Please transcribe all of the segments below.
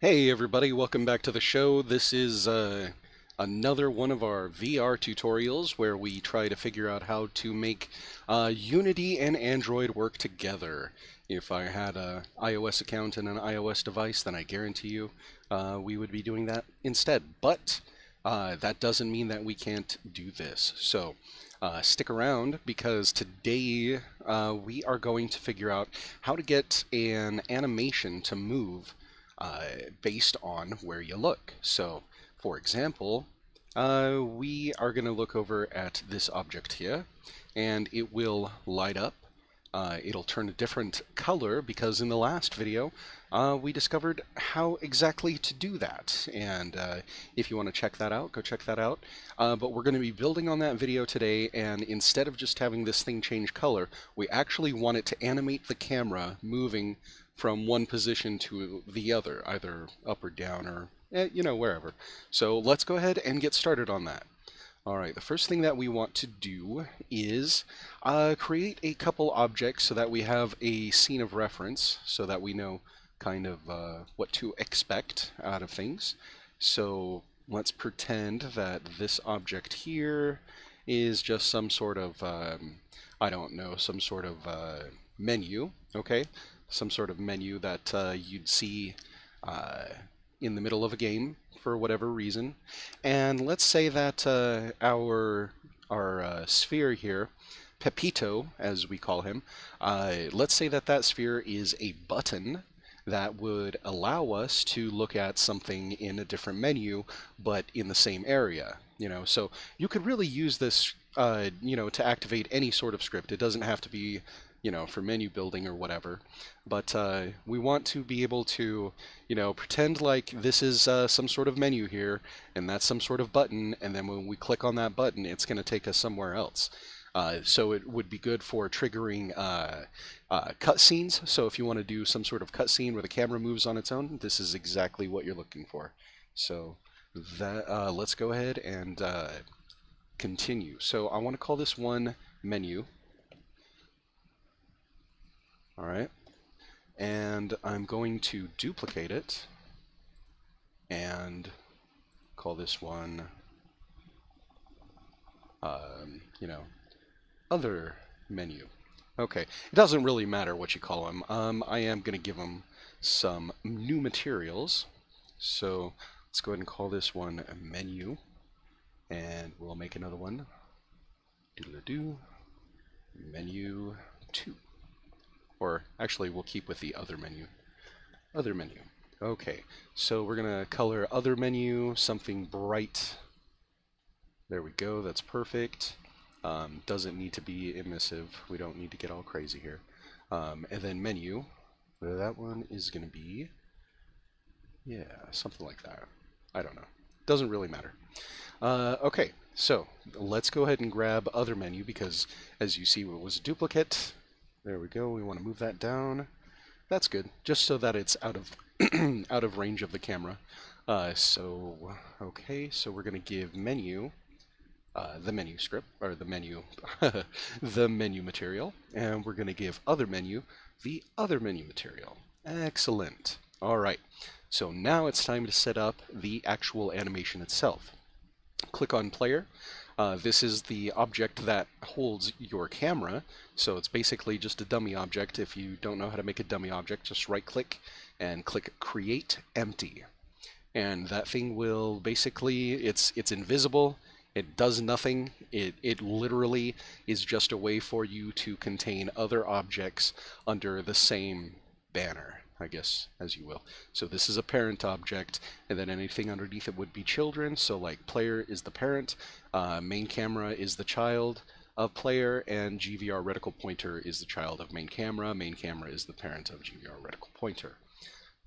Hey everybody, welcome back to the show. This is uh, another one of our VR tutorials where we try to figure out how to make uh, Unity and Android work together. If I had an iOS account and an iOS device, then I guarantee you uh, we would be doing that instead. But uh, that doesn't mean that we can't do this. So uh, stick around because today uh, we are going to figure out how to get an animation to move uh, based on where you look. So, for example, uh, we are going to look over at this object here, and it will light up. Uh, it'll turn a different color because in the last video uh, we discovered how exactly to do that. And uh, if you want to check that out, go check that out. Uh, but we're going to be building on that video today, and instead of just having this thing change color, we actually want it to animate the camera moving from one position to the other, either up or down or, eh, you know, wherever. So let's go ahead and get started on that. All right, the first thing that we want to do is uh, create a couple objects so that we have a scene of reference so that we know kind of uh, what to expect out of things. So let's pretend that this object here is just some sort of, um, I don't know, some sort of uh, menu, okay? Some sort of menu that uh, you'd see uh, in the middle of a game for whatever reason. And let's say that uh, our our uh, sphere here, Pepito, as we call him, uh, let's say that that sphere is a button that would allow us to look at something in a different menu, but in the same area. You know, so you could really use this, uh, you know, to activate any sort of script. It doesn't have to be you know, for menu building or whatever. But uh, we want to be able to, you know, pretend like this is uh, some sort of menu here, and that's some sort of button, and then when we click on that button, it's going to take us somewhere else. Uh, so it would be good for triggering uh, uh, cutscenes. So if you want to do some sort of cutscene where the camera moves on its own, this is exactly what you're looking for. So that uh, let's go ahead and uh, continue. So I want to call this one menu. All right. And I'm going to duplicate it and call this one, um, you know, other menu. Okay, it doesn't really matter what you call them. Um, I am going to give them some new materials. So let's go ahead and call this one menu. And we'll make another one. Doodle-doo. Menu 2. Or actually, we'll keep with the other menu. Other menu. Okay, so we're going to color other menu, something bright. There we go, that's perfect. Um, doesn't need to be emissive. We don't need to get all crazy here. Um, and then menu, that one is going to be, yeah, something like that. I don't know. Doesn't really matter. Uh, okay, so let's go ahead and grab other menu because as you see it was a duplicate there we go. We want to move that down. That's good, just so that it's out of out of range of the camera. Uh, so, okay, so we're going to give menu uh, the menu script, or the menu, the menu material, and we're going to give other menu the other menu material. Excellent. All right, so now it's time to set up the actual animation itself. Click on player, uh, this is the object that holds your camera, so it's basically just a dummy object. If you don't know how to make a dummy object, just right click and click Create Empty. And that thing will basically, it's, it's invisible, it does nothing, it, it literally is just a way for you to contain other objects under the same banner. I guess, as you will. So this is a parent object, and then anything underneath it would be children. So like player is the parent, uh, main camera is the child of player, and GVR reticle pointer is the child of main camera. Main camera is the parent of GVR reticle pointer.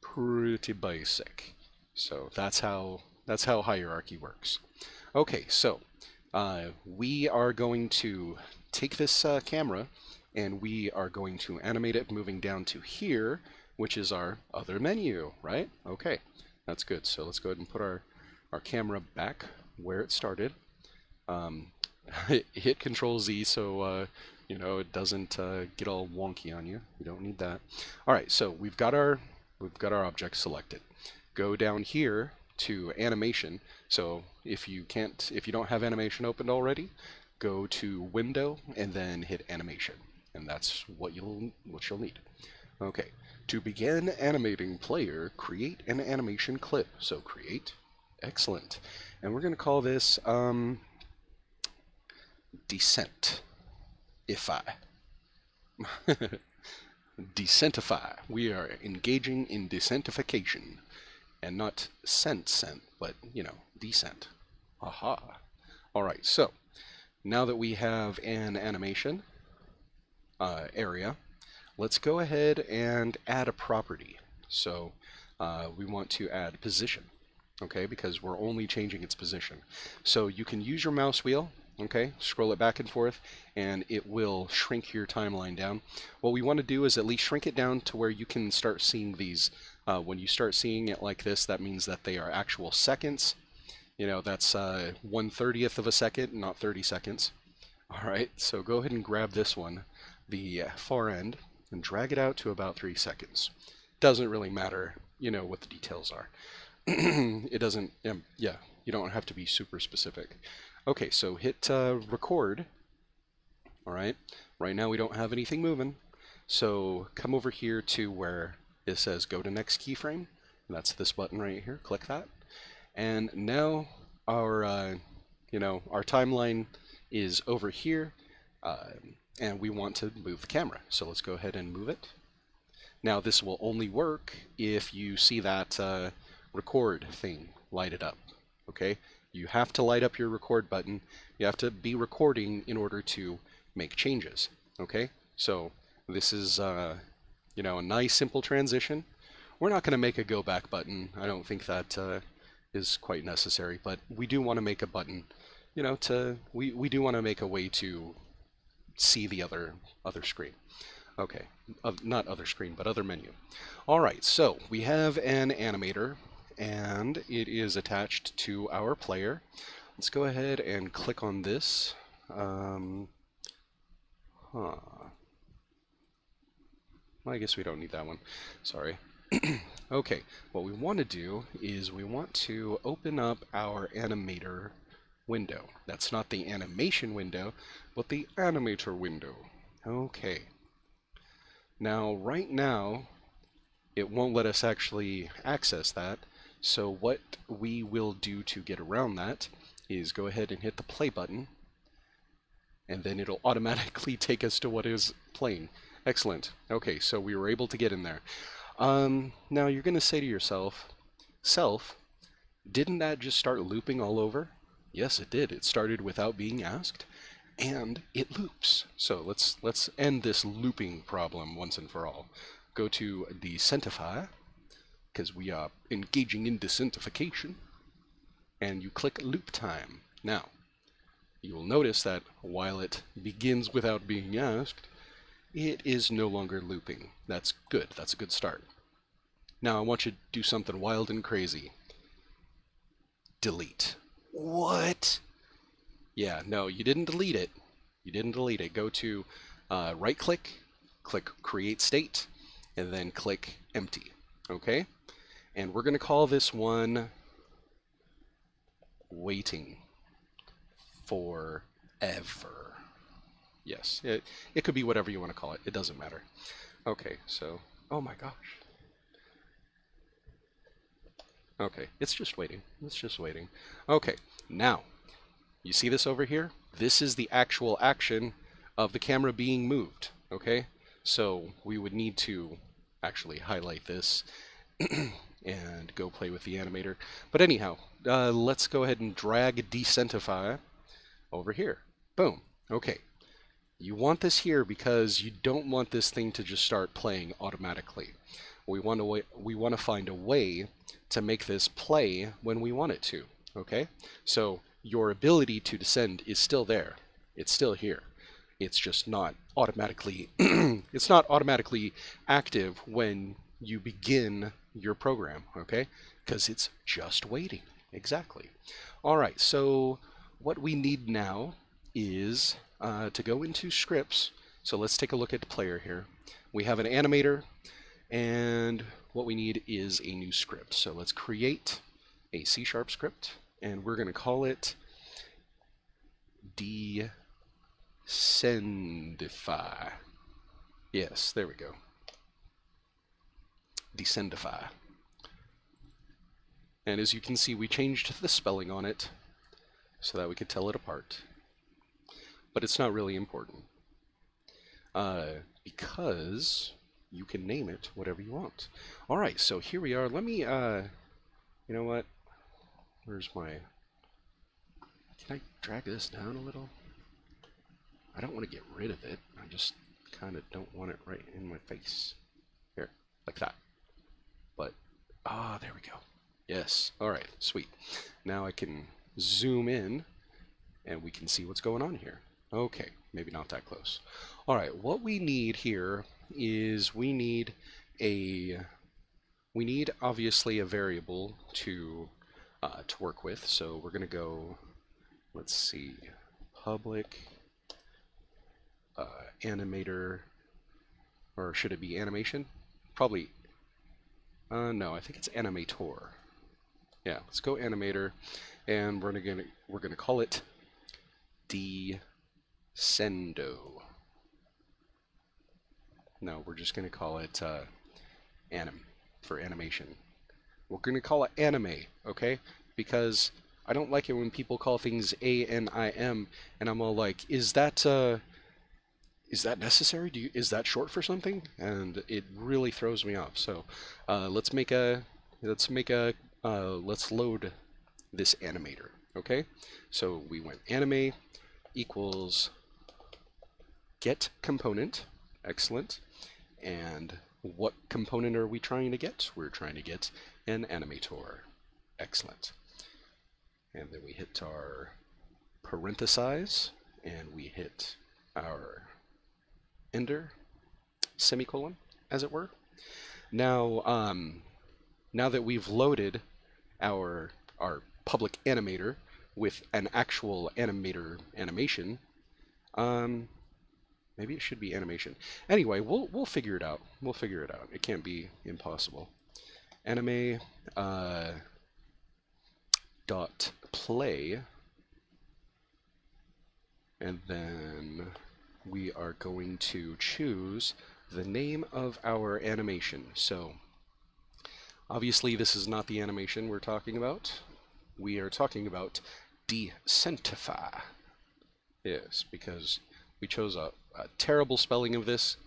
Pretty basic. So that's how that's how hierarchy works. Okay, so uh, we are going to take this uh, camera and we are going to animate it moving down to here which is our other menu, right? Okay, that's good. So let's go ahead and put our, our camera back where it started. Um, hit Control Z so uh, you know it doesn't uh, get all wonky on you. We don't need that. All right, so we've got our we've got our object selected. go down here to animation. So if you can't, if you don't have animation opened already, go to window and then hit animation. And that's what you'll, what you'll need. Okay, to begin animating player, create an animation clip. So create, excellent. And we're gonna call this, um, descent. If I. Descentify. We are engaging in descentification. And not scent scent, but, you know, descent. Aha. Alright, so, now that we have an animation uh, area, let's go ahead and add a property. So, uh, we want to add position, okay, because we're only changing its position. So you can use your mouse wheel okay scroll it back and forth and it will shrink your timeline down. What we want to do is at least shrink it down to where you can start seeing these. Uh, when you start seeing it like this that means that they are actual seconds. You know that's uh, 1 30th of a second not 30 seconds. Alright so go ahead and grab this one the far end and drag it out to about 3 seconds doesn't really matter you know what the details are it doesn't um, yeah you don't have to be super specific Okay, so hit uh, record. All right, right now we don't have anything moving. So come over here to where it says go to next keyframe. That's this button right here, click that. And now our, uh, you know, our timeline is over here uh, and we want to move the camera. So let's go ahead and move it. Now this will only work if you see that uh, record thing lighted up, okay? You have to light up your record button. You have to be recording in order to make changes. Okay? So this is, uh, you know, a nice simple transition. We're not going to make a go back button. I don't think that uh, is quite necessary, but we do want to make a button, you know, to, we, we do want to make a way to see the other, other screen. Okay, uh, not other screen, but other menu. All right, so we have an animator and it is attached to our player. Let's go ahead and click on this. Um, huh. Well, I guess we don't need that one. Sorry. okay, what we want to do is we want to open up our animator window. That's not the animation window, but the animator window. Okay. Now, right now, it won't let us actually access that so what we will do to get around that is go ahead and hit the play button and then it'll automatically take us to what is playing. Excellent. Okay, so we were able to get in there. Um, now you're going to say to yourself, self, didn't that just start looping all over? Yes, it did. It started without being asked, and it loops. So let's let's end this looping problem once and for all. Go to Decentify, because we are engaging in descentification, and you click loop time. Now, you will notice that while it begins without being asked, it is no longer looping. That's good. That's a good start. Now I want you to do something wild and crazy. Delete. What? Yeah, no, you didn't delete it. You didn't delete it. Go to uh, right click, click create state, and then click empty. Okay? And we're going to call this one waiting forever. Yes, it, it could be whatever you want to call it. It doesn't matter. Okay, so, oh my gosh. Okay, it's just waiting. It's just waiting. Okay, now, you see this over here? This is the actual action of the camera being moved, okay? So we would need to actually highlight this and go play with the animator. But anyhow, uh, let's go ahead and drag Decentify over here. Boom. Okay. You want this here because you don't want this thing to just start playing automatically. We want to we want to find a way to make this play when we want it to. Okay? So your ability to descend is still there. It's still here. It's just not automatically it's not automatically active when you begin your program, okay? Because it's just waiting. Exactly. All right, so what we need now is uh, to go into scripts. So let's take a look at the player here. We have an animator, and what we need is a new script. So let's create a C-sharp script, and we're going to call it descendify. Yes, there we go. Descendify. And as you can see, we changed the spelling on it so that we could tell it apart. But it's not really important. Uh, because you can name it whatever you want. Alright, so here we are. Let me, uh, you know what? Where's my... Can I drag this down a little? I don't want to get rid of it. I just kind of don't want it right in my face. Here, like that. But, ah, there we go. Yes. All right. Sweet. Now I can zoom in and we can see what's going on here. Okay. Maybe not that close. All right. What we need here is we need a we need obviously a variable to uh, to work with. So we're going to go, let's see, public uh, animator, or should it be animation? Probably, uh, no, I think it's animator. Yeah, let's go animator, and we're gonna we're gonna call it descendo. No, we're just gonna call it uh, anim for animation. We're gonna call it anime, okay? Because I don't like it when people call things A N I M, and I'm all like, is that uh, is that necessary? Do you, is that short for something? And it really throws me off. So uh, let's make a let's make a uh, let's load this animator, okay? So we went anime equals get component, excellent, and what component are we trying to get? We're trying to get an animator, excellent. And then we hit our parenthesize, and we hit our ender, semicolon, as it were. Now, um, now that we've loaded our our public animator with an actual animator animation. Um, maybe it should be animation. Anyway, we'll we'll figure it out. We'll figure it out. It can't be impossible. Anime uh, dot play, and then we are going to choose the name of our animation. So Obviously, this is not the animation we're talking about. We are talking about decentify. Yes, because we chose a, a terrible spelling of this.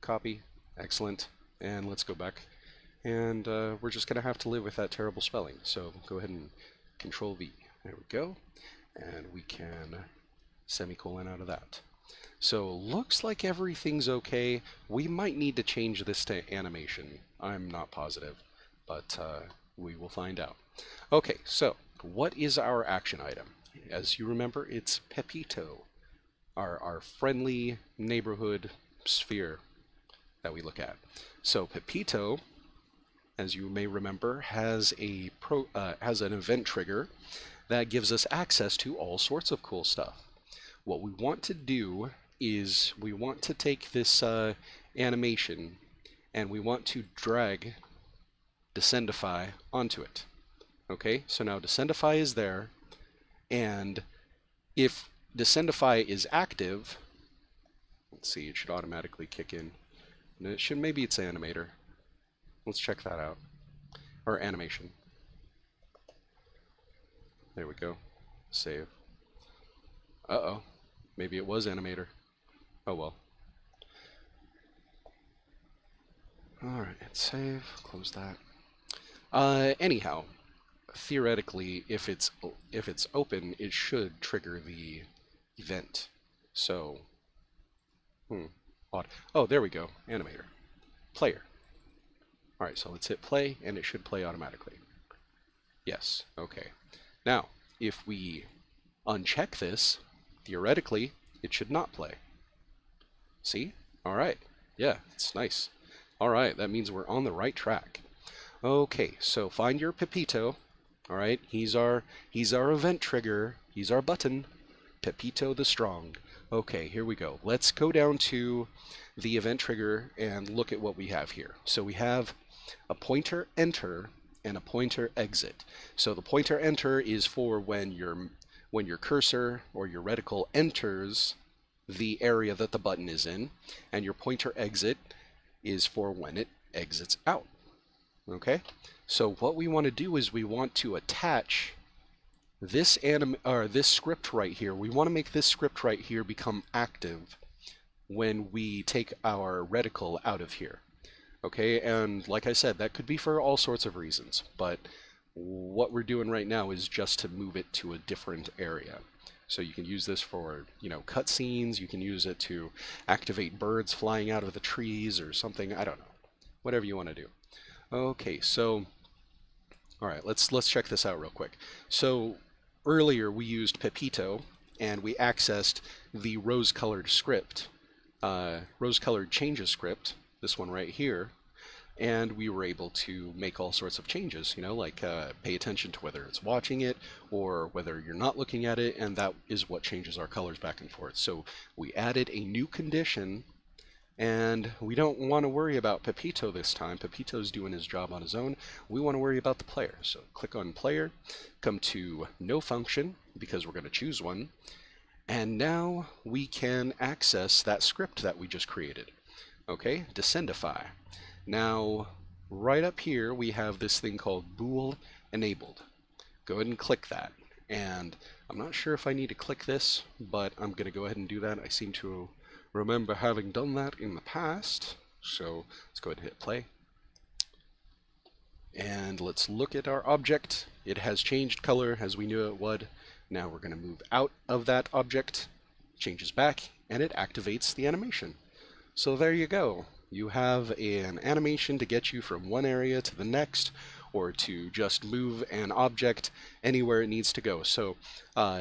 Copy. Excellent. And let's go back. And uh, we're just going to have to live with that terrible spelling. So go ahead and Control V. There we go. And we can semicolon out of that. So looks like everything's okay. We might need to change this to animation. I'm not positive but uh, we will find out. Okay, so what is our action item? As you remember, it's Pepito, our, our friendly neighborhood sphere that we look at. So Pepito, as you may remember, has a pro, uh, has an event trigger that gives us access to all sorts of cool stuff. What we want to do is we want to take this uh, animation and we want to drag Descendify onto it. Okay, so now Descendify is there, and if Descendify is active, let's see, it should automatically kick in. And it should, maybe it's Animator. Let's check that out. Or Animation. There we go. Save. Uh-oh. Maybe it was Animator. Oh well. Alright, save, close that. Uh, anyhow, theoretically, if it's if it's open, it should trigger the event. So, hmm, odd. Oh, there we go. Animator, player. All right, so let's hit play, and it should play automatically. Yes. Okay. Now, if we uncheck this, theoretically, it should not play. See? All right. Yeah, it's nice. All right, that means we're on the right track. Okay, so find your Pepito. All right, he's our he's our event trigger. He's our button. Pepito the Strong. Okay, here we go. Let's go down to the event trigger and look at what we have here. So we have a pointer enter and a pointer exit. So the pointer enter is for when your when your cursor or your reticle enters the area that the button is in, and your pointer exit is for when it exits out. Okay? So what we want to do is we want to attach this anim or this script right here. We want to make this script right here become active when we take our reticle out of here. Okay, and like I said, that could be for all sorts of reasons, but what we're doing right now is just to move it to a different area. So you can use this for, you know, cutscenes, you can use it to activate birds flying out of the trees or something, I don't know. Whatever you want to do. Okay, so all right, let's let's check this out real quick. So earlier we used Pepito and we accessed the rose-colored script, uh, rose-colored changes script, this one right here, and we were able to make all sorts of changes, you know, like uh, pay attention to whether it's watching it or whether you're not looking at it, and that is what changes our colors back and forth. So we added a new condition, and we don't want to worry about Pepito this time. Pepito's doing his job on his own. We want to worry about the player. So click on player, come to no function, because we're going to choose one, and now we can access that script that we just created. Okay, Descendify. Now, right up here, we have this thing called bool enabled. Go ahead and click that. And I'm not sure if I need to click this, but I'm going to go ahead and do that. I seem to remember having done that in the past. So let's go ahead and hit play. And let's look at our object. It has changed color as we knew it would. Now we're going to move out of that object, changes back, and it activates the animation. So there you go you have an animation to get you from one area to the next or to just move an object anywhere it needs to go. So uh,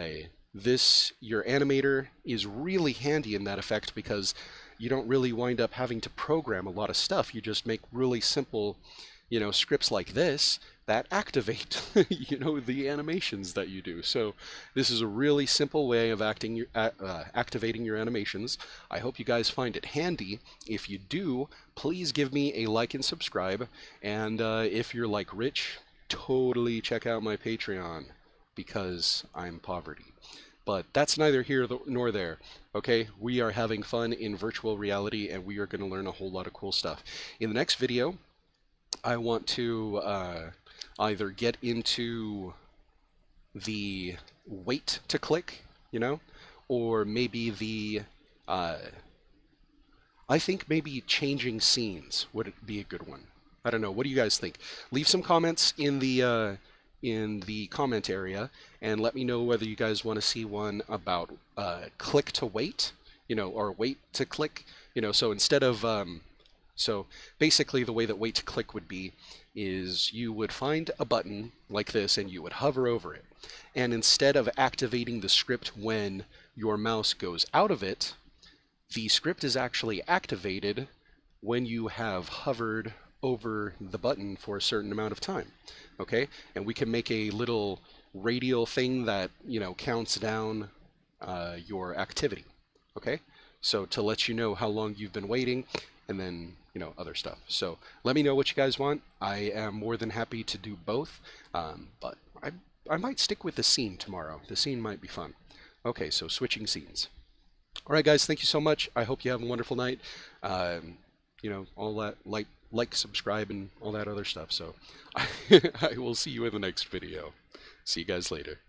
this, your animator is really handy in that effect because you don't really wind up having to program a lot of stuff. You just make really simple, you know, scripts like this that activate, you know, the animations that you do. So this is a really simple way of acting your, uh, activating your animations. I hope you guys find it handy. If you do, please give me a like and subscribe. And uh, if you're like Rich, totally check out my Patreon because I'm poverty. But that's neither here nor there. Okay, we are having fun in virtual reality and we are going to learn a whole lot of cool stuff. In the next video, I want to uh, either get into the wait to click, you know, or maybe the, uh, I think maybe changing scenes would be a good one. I don't know. What do you guys think? Leave some comments in the uh, in the comment area and let me know whether you guys want to see one about uh, click to wait, you know, or wait to click, you know. So instead of um, so basically the way that wait to click would be is you would find a button like this and you would hover over it. And instead of activating the script when your mouse goes out of it, the script is actually activated when you have hovered over the button for a certain amount of time. Okay? And we can make a little radial thing that, you know, counts down uh, your activity. Okay? So to let you know how long you've been waiting, and then you know other stuff. So let me know what you guys want. I am more than happy to do both, um, but I I might stick with the scene tomorrow. The scene might be fun. Okay, so switching scenes. All right, guys, thank you so much. I hope you have a wonderful night. Um, you know all that like like subscribe and all that other stuff. So I, will see you in the next video. See you guys later.